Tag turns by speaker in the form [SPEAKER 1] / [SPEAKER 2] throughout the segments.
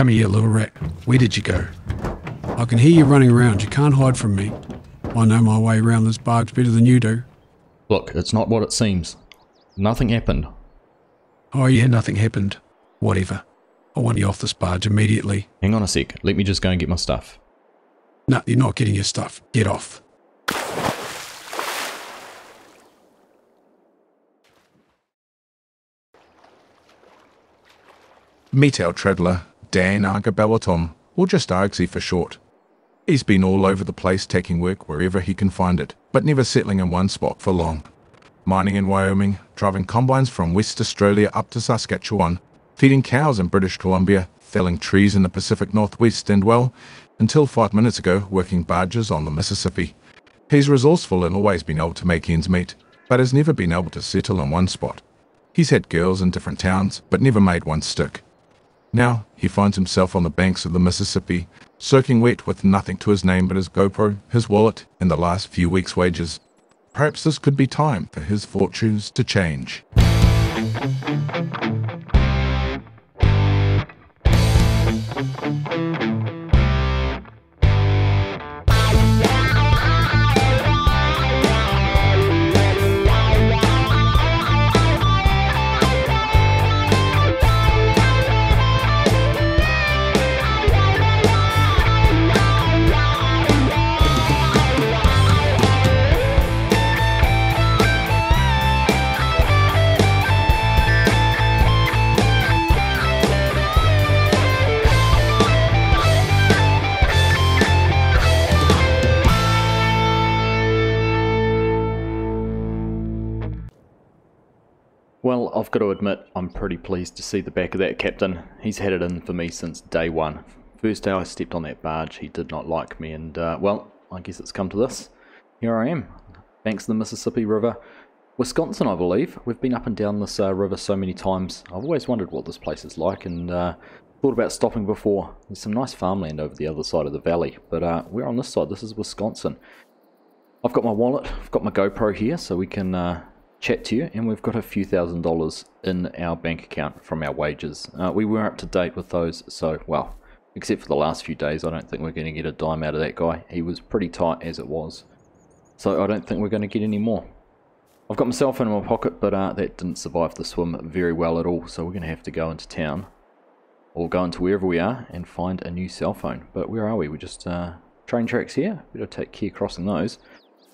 [SPEAKER 1] Come here, little rat. Where did you go? I can hear you running around. You can't hide from me. I know my way around this barge better than you do.
[SPEAKER 2] Look, it's not what it seems. Nothing happened.
[SPEAKER 1] Oh, yeah, nothing happened. Whatever. I want you off this barge immediately.
[SPEAKER 2] Hang on a sec. Let me just go and get my stuff.
[SPEAKER 1] No, you're not getting your stuff. Get off.
[SPEAKER 3] Meet our traveller, Dan Argabellatom, or just Argsy for short. He's been all over the place taking work wherever he can find it, but never settling in one spot for long. Mining in Wyoming, driving combines from West Australia up to Saskatchewan, feeding cows in British Columbia, felling trees in the Pacific Northwest, and well, until five minutes ago, working barges on the Mississippi. He's resourceful and always been able to make ends meet, but has never been able to settle in one spot. He's had girls in different towns, but never made one stick. Now he finds himself on the banks of the Mississippi, soaking wet with nothing to his name but his GoPro, his wallet, and the last few weeks' wages. Perhaps this could be time for his fortunes to change.
[SPEAKER 2] Well, I've got to admit, I'm pretty pleased to see the back of that captain. He's had it in for me since day one. First day I stepped on that barge, he did not like me, and uh, well, I guess it's come to this. Here I am, banks of the Mississippi River, Wisconsin, I believe. We've been up and down this uh, river so many times. I've always wondered what this place is like, and uh, thought about stopping before. There's some nice farmland over the other side of the valley, but uh, we're on this side. This is Wisconsin. I've got my wallet, I've got my GoPro here, so we can uh, chat to you, and we've got a few thousand dollars in our bank account from our wages. Uh, we were up to date with those, so, well, except for the last few days, I don't think we're going to get a dime out of that guy. He was pretty tight as it was, so I don't think we're going to get any more. I've got my cell phone in my pocket, but uh, that didn't survive the swim very well at all, so we're going to have to go into town, or go into wherever we are, and find a new cell phone. But where are we? We're just uh, train tracks here. Better take care crossing those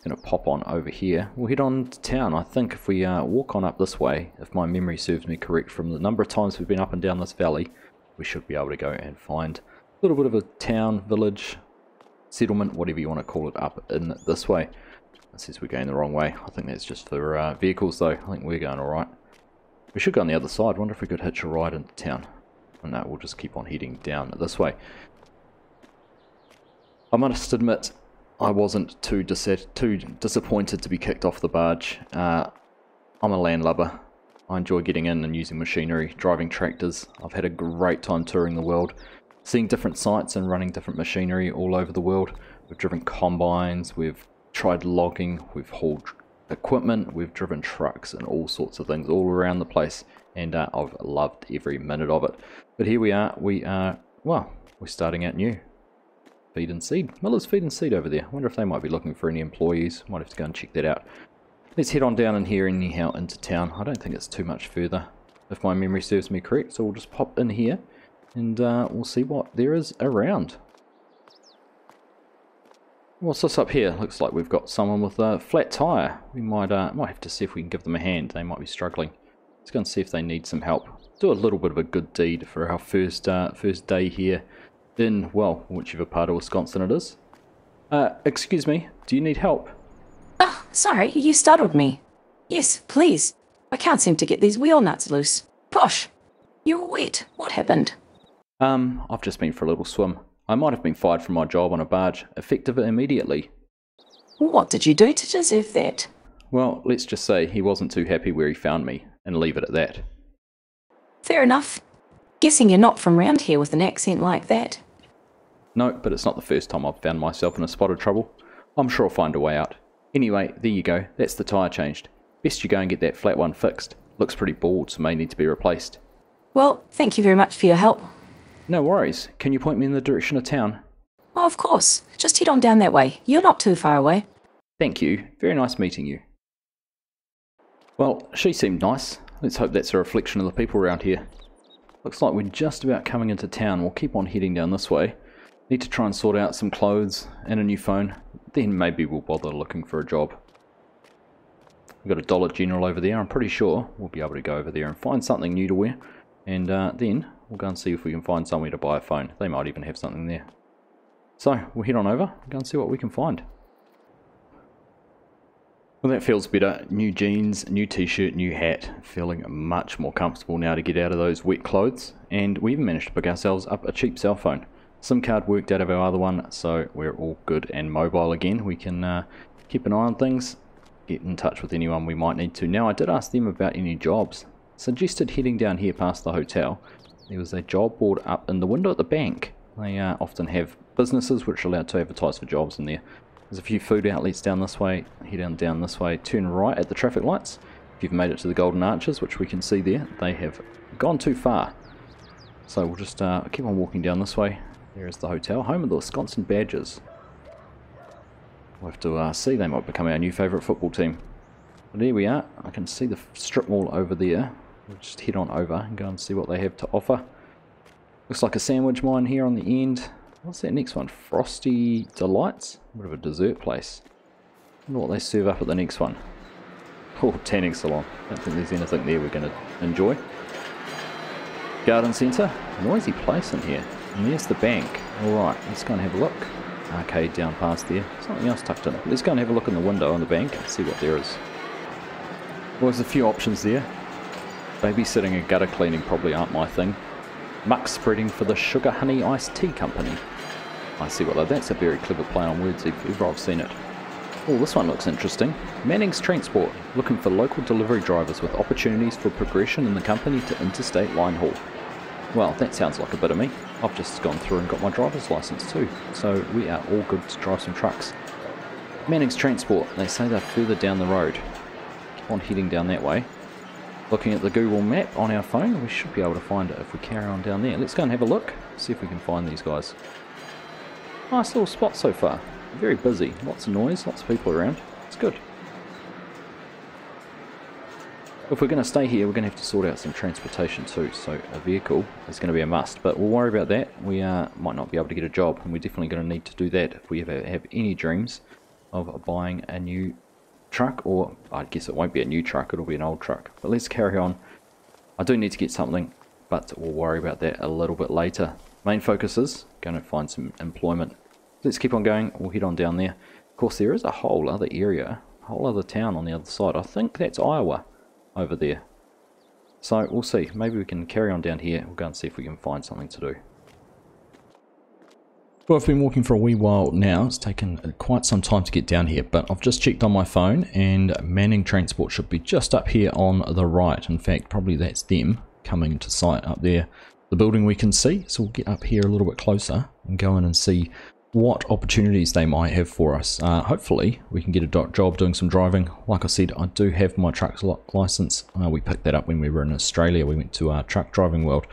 [SPEAKER 2] going to pop on over here. We'll head on to town. I think if we uh, walk on up this way, if my memory serves me correct from the number of times we've been up and down this valley, we should be able to go and find a little bit of a town, village, settlement, whatever you want to call it, up in this way. It says we're going the wrong way. I think that's just for uh, vehicles though. I think we're going alright. We should go on the other side. wonder if we could hitch a ride into town. Oh, no, we'll just keep on heading down this way. I must admit, I wasn't too dis too disappointed to be kicked off the barge. Uh, I'm a landlubber. I enjoy getting in and using machinery, driving tractors. I've had a great time touring the world, seeing different sites and running different machinery all over the world. We've driven combines, we've tried logging, we've hauled equipment, we've driven trucks and all sorts of things all around the place and uh, I've loved every minute of it. But here we are, we are, well, we're starting out new. Feed and Seed. Miller's Feed and Seed over there. I wonder if they might be looking for any employees. Might have to go and check that out. Let's head on down in here anyhow into town. I don't think it's too much further, if my memory serves me correct. So we'll just pop in here and uh, we'll see what there is around. What's this up here? Looks like we've got someone with a flat tyre. We might uh, might have to see if we can give them a hand. They might be struggling. Let's go and see if they need some help. Do a little bit of a good deed for our first uh, first day here in, well, whichever part of Wisconsin it is. Uh, excuse me, do you need help?
[SPEAKER 4] Oh, sorry, you startled me. Yes, please. I can't seem to get these wheel nuts loose. Posh, you're wet. What happened?
[SPEAKER 2] Um, I've just been for a little swim. I might have been fired from my job on a barge, effective immediately.
[SPEAKER 4] What did you do to deserve that?
[SPEAKER 2] Well, let's just say he wasn't too happy where he found me, and leave it at that.
[SPEAKER 4] Fair enough. Guessing you're not from round here with an accent like that.
[SPEAKER 2] No, but it's not the first time I've found myself in a spot of trouble. I'm sure I'll find a way out. Anyway, there you go. That's the tyre changed. Best you go and get that flat one fixed. Looks pretty bald, so may need to be replaced.
[SPEAKER 4] Well, thank you very much for your help.
[SPEAKER 2] No worries. Can you point me in the direction of town?
[SPEAKER 4] Oh, of course. Just head on down that way. You're not too far away.
[SPEAKER 2] Thank you. Very nice meeting you. Well, she seemed nice. Let's hope that's a reflection of the people around here. Looks like we're just about coming into town. We'll keep on heading down this way. Need to try and sort out some clothes and a new phone. Then maybe we'll bother looking for a job. We've got a Dollar General over there. I'm pretty sure we'll be able to go over there and find something new to wear. And uh, then we'll go and see if we can find somewhere to buy a phone. They might even have something there. So we'll head on over and go and see what we can find. Well, that feels better. New jeans, new t-shirt, new hat. Feeling much more comfortable now to get out of those wet clothes. And we even managed to pick ourselves up a cheap cell phone. SIM card worked out of our other one, so we're all good and mobile again. We can uh, keep an eye on things, get in touch with anyone we might need to. Now, I did ask them about any jobs. Suggested heading down here past the hotel. There was a job board up in the window at the bank. They uh, often have businesses which are allowed to advertise for jobs in there. There's a few food outlets down this way, head on down this way, turn right at the traffic lights. If you've made it to the Golden Arches, which we can see there, they have gone too far. So we'll just uh, keep on walking down this way. There is the hotel, home of the Wisconsin Badgers. We'll have to uh, see, they might become our new favourite football team. But there we are, I can see the strip mall over there. We'll just head on over and go and see what they have to offer. Looks like a sandwich mine here on the end. What's that next one? Frosty Delights? A bit of a dessert place. wonder what they serve up at the next one. Oh, tanning salon. Don't think there's anything there we're going to enjoy. Garden centre. Noisy place in here. And there's the bank. Alright, let's go and have a look. Arcade down past there. Something else tucked in. Let's go and have a look in the window on the bank and see what there is. Well, there's a few options there. Babysitting and gutter cleaning probably aren't my thing. Muck spreading for the Sugar Honey Iced Tea Company. I see what that's a very clever play on words if ever I've seen it. Oh, this one looks interesting. Manning's Transport, looking for local delivery drivers with opportunities for progression in the company to interstate line haul. Well, that sounds like a bit of me. I've just gone through and got my driver's license too, so we are all good to drive some trucks. Manning's Transport, they say they're further down the road. Keep on heading down that way. Looking at the Google map on our phone, we should be able to find it if we carry on down there. Let's go and have a look, see if we can find these guys. Nice little spot so far. Very busy. Lots of noise, lots of people around. It's good. If we're going to stay here, we're going to have to sort out some transportation too. So a vehicle is going to be a must. But we'll worry about that. We uh, might not be able to get a job. And we're definitely going to need to do that if we ever have any dreams of buying a new truck. Or I guess it won't be a new truck. It'll be an old truck. But let's carry on. I do need to get something. But we'll worry about that a little bit later. Main focus is going to find some employment. Let's keep on going. We'll head on down there. Of course, there is a whole other area, a whole other town on the other side. I think that's Iowa over there. So we'll see. Maybe we can carry on down here. We'll go and see if we can find something to do. Well, I've been walking for a wee while now. It's taken quite some time to get down here, but I've just checked on my phone and Manning Transport should be just up here on the right. In fact, probably that's them coming into sight up there the building we can see. So we'll get up here a little bit closer and go in and see what opportunities they might have for us. Uh, hopefully we can get a job doing some driving. Like I said, I do have my truck license. Uh, we picked that up when we were in Australia. We went to our truck driving world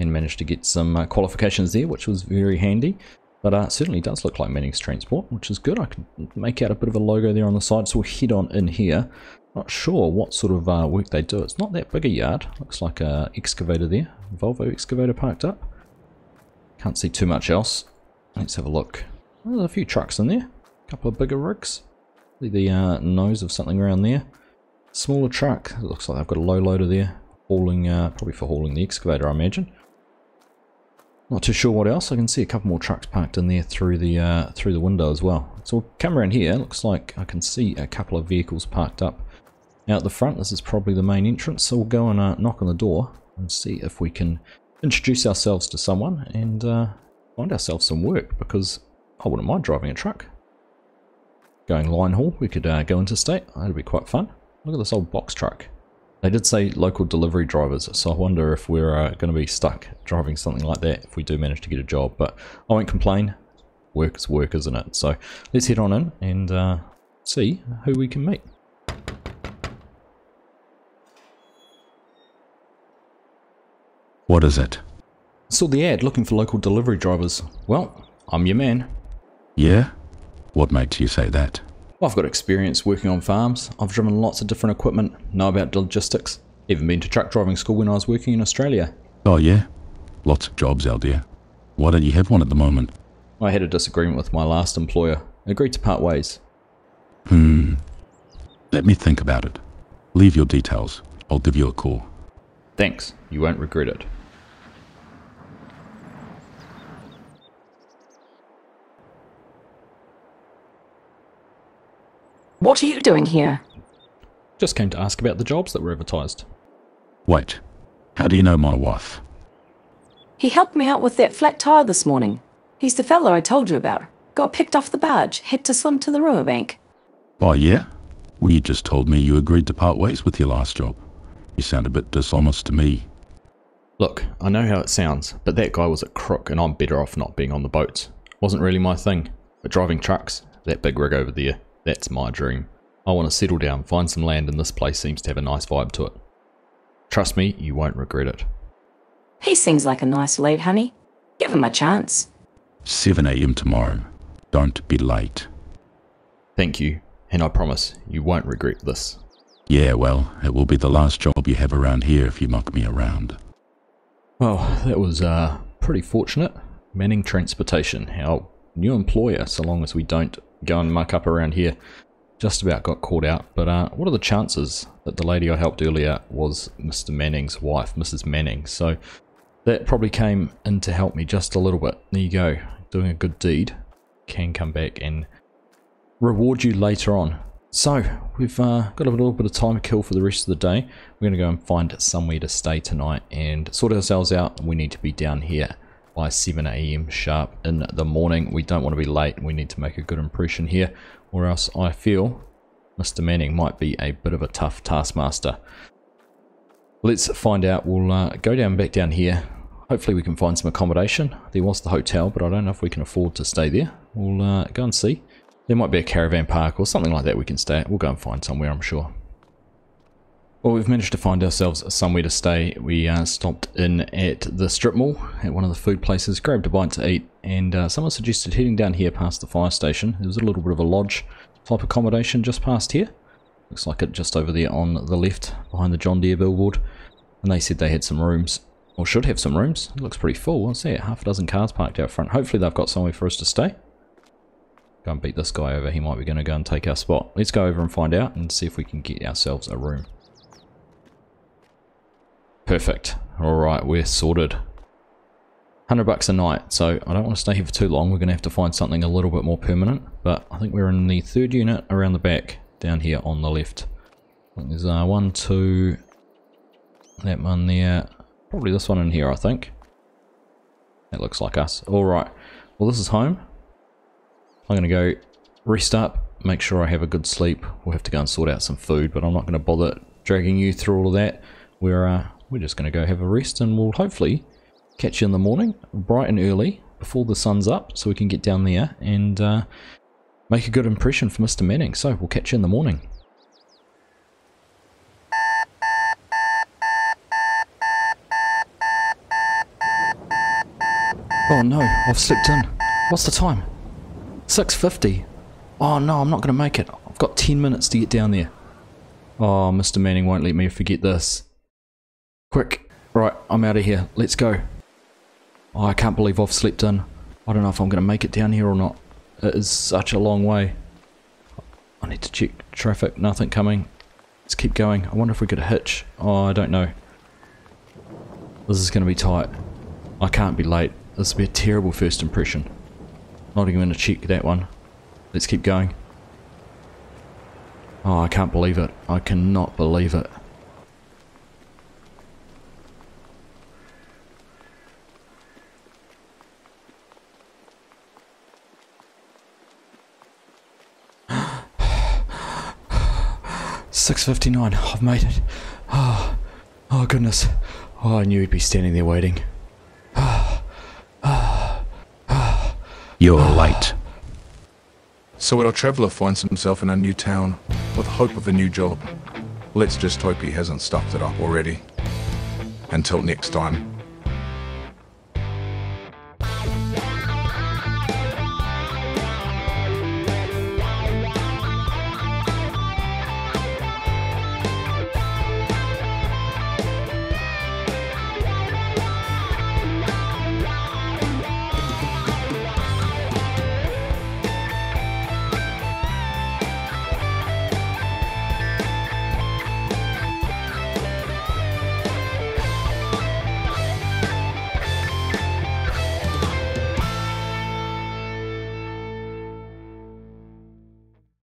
[SPEAKER 2] and managed to get some uh, qualifications there, which was very handy. But uh, certainly does look like Manning's Transport, which is good. I can make out a bit of a logo there on the side, so we'll head on in here. Not sure what sort of uh, work they do. It's not that big a yard. Looks like a excavator there. Volvo excavator parked up. Can't see too much else. Let's have a look. Oh, there's a few trucks in there. A couple of bigger rigs. The uh, nose of something around there. Smaller truck. It looks like they've got a low loader there. Hauling, uh, probably for hauling the excavator, I imagine. Not too sure what else. I can see a couple more trucks parked in there through the uh, through the window as well. So we'll come around here. Looks like I can see a couple of vehicles parked up out the front. This is probably the main entrance, so we'll go and uh, knock on the door and see if we can introduce ourselves to someone and uh, find ourselves some work because I wouldn't mind driving a truck. Going line haul, we could uh, go interstate. That'd be quite fun. Look at this old box truck. They did say local delivery drivers, so I wonder if we're uh, going to be stuck driving something like that if we do manage to get a job. But I won't complain. Work is work, isn't it? So let's head on in and uh, see who we can meet.
[SPEAKER 3] What is it?
[SPEAKER 2] Saw the ad looking for local delivery drivers. Well, I'm your man.
[SPEAKER 5] Yeah? What makes you say that?
[SPEAKER 2] Well, I've got experience working on farms. I've driven lots of different equipment, know about logistics. Even been to truck driving school when I was working in Australia.
[SPEAKER 5] Oh, yeah? Lots of jobs out there. Why don't you have one at the moment?
[SPEAKER 2] I had a disagreement with my last employer. Agreed to part ways.
[SPEAKER 5] Hmm. Let me think about it. Leave your details. I'll give you a call.
[SPEAKER 2] Thanks. You won't regret it.
[SPEAKER 4] What are you doing here?
[SPEAKER 2] Just came to ask about the jobs that were advertised.
[SPEAKER 5] Wait. How do you know my wife?
[SPEAKER 4] He helped me out with that flat tire this morning. He's the fellow I told you about. Got picked off the barge, had to swim to the riverbank.
[SPEAKER 5] Oh, yeah? Well, you just told me you agreed to part ways with your last job. You sound a bit dishonest to me.
[SPEAKER 2] Look, I know how it sounds, but that guy was a crook and I'm better off not being on the boats. Wasn't really my thing. But driving trucks, that big rig over there, that's my dream. I want to settle down, find some land, and this place seems to have a nice vibe to it. Trust me, you won't regret it.
[SPEAKER 4] He seems like a nice lad, honey. Give him a chance.
[SPEAKER 5] 7 a.m. tomorrow. Don't be late.
[SPEAKER 2] Thank you, and I promise you won't regret this.
[SPEAKER 5] Yeah, well, it will be the last job you have around here if you muck me around.
[SPEAKER 2] Well, that was uh, pretty fortunate. Manning Transportation, our new employer, so long as we don't go and muck up around here. Just about got caught out, but uh, what are the chances that the lady I helped earlier was Mr. Manning's wife, Mrs. Manning? So that probably came in to help me just a little bit. There you go, doing a good deed can come back and reward you later on. So, we've uh, got a little bit of time to kill for the rest of the day. We're going to go and find somewhere to stay tonight and sort ourselves out. We need to be down here by 7am sharp in the morning. We don't want to be late. We need to make a good impression here or else I feel Mr. Manning might be a bit of a tough taskmaster. Let's find out. We'll uh, go down back down here. Hopefully we can find some accommodation. There was the hotel, but I don't know if we can afford to stay there. We'll uh, go and see. There might be a caravan park or something like that we can stay at. We'll go and find somewhere, I'm sure. Well, we've managed to find ourselves somewhere to stay. We uh, stopped in at the strip mall, at one of the food places, grabbed a bite to eat, and uh, someone suggested heading down here past the fire station. There was a little bit of a lodge type accommodation just past here. Looks like it just over there on the left, behind the John Deere billboard. And they said they had some rooms, or should have some rooms. It looks pretty full. What's that? Half a dozen cars parked out front. Hopefully they've got somewhere for us to stay. Go and beat this guy over. He might be going to go and take our spot. Let's go over and find out and see if we can get ourselves a room. Perfect. Alright, we're sorted. 100 bucks a night, so I don't want to stay here for too long. We're going to have to find something a little bit more permanent. But I think we're in the third unit around the back, down here on the left. there's uh, one, two, that one there. Probably this one in here, I think. That looks like us. Alright, well this is home. I'm going to go rest up, make sure I have a good sleep. We'll have to go and sort out some food, but I'm not going to bother dragging you through all of that. We're, uh, we're just going to go have a rest and we'll hopefully catch you in the morning, bright and early, before the sun's up, so we can get down there and uh, make a good impression for Mr. Manning. So we'll catch you in the morning. Oh no, I've slipped in. What's the time? 6.50. Oh no, I'm not going to make it. I've got 10 minutes to get down there. Oh, Mr. Manning won't let me forget this. Quick. Right, I'm out of here. Let's go. Oh, I can't believe I've slept in. I don't know if I'm going to make it down here or not. It is such a long way. I need to check traffic. Nothing coming. Let's keep going. I wonder if we could hitch. Oh, I don't know. This is going to be tight. I can't be late. This will be a terrible first impression. Not even going to check that one. Let's keep going. Oh, I can't believe it. I cannot believe it. Six fifty nine. I've made it. Oh, oh goodness. Oh, I knew he'd be standing there waiting.
[SPEAKER 5] You're late.
[SPEAKER 3] So when our traveller finds himself in a new town with hope of a new job. Let's just hope he hasn't stuffed it up already. Until next time.